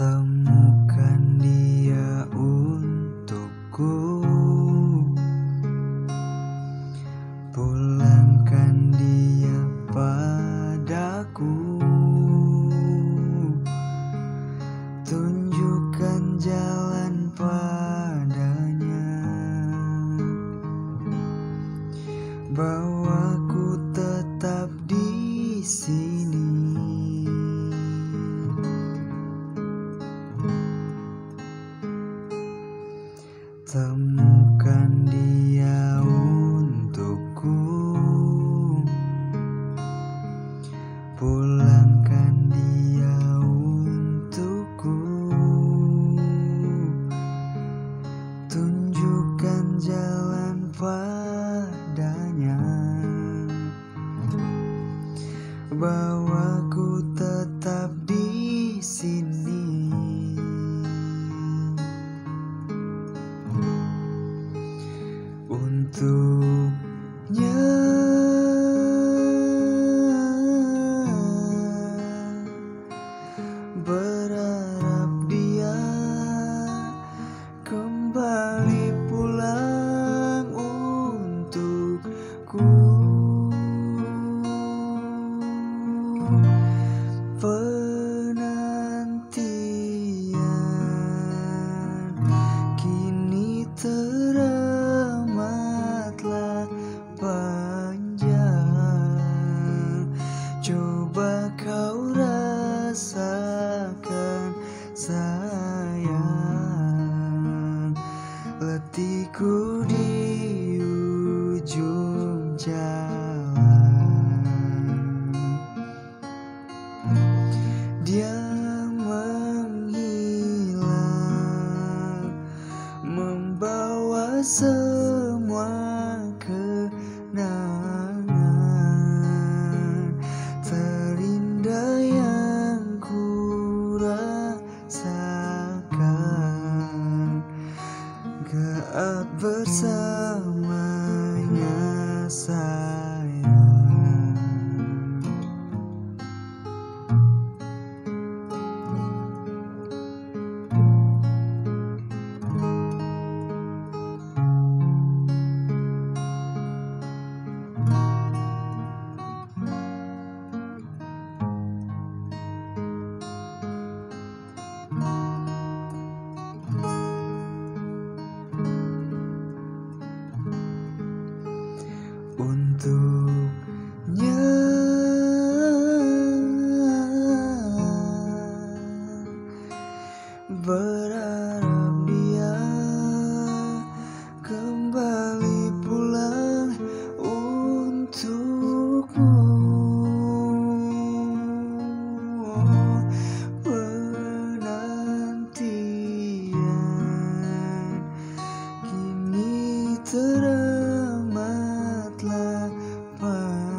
Temukan dia untukku. Pulangkan dia padaku. Tunjukkan Temukan dia untukku. Pulangkan dia untukku. Tunjukkan jalan padanya. Bahwa untuknya letihku di ujung jalan. Dia menghilang membawa semua Gak bersamanya sayang tout. Bye.